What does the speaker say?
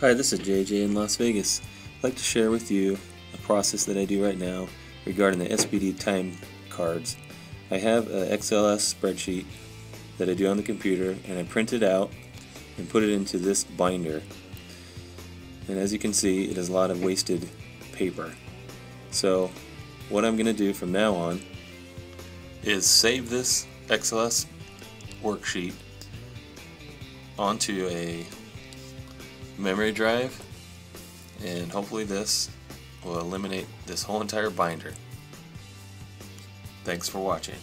Hi, this is JJ in Las Vegas. I'd like to share with you a process that I do right now regarding the SPD time cards. I have a XLS spreadsheet that I do on the computer and I print it out and put it into this binder. And as you can see, it is a lot of wasted paper. So what I'm going to do from now on is save this XLS worksheet onto a memory drive and hopefully this will eliminate this whole entire binder. Thanks for watching.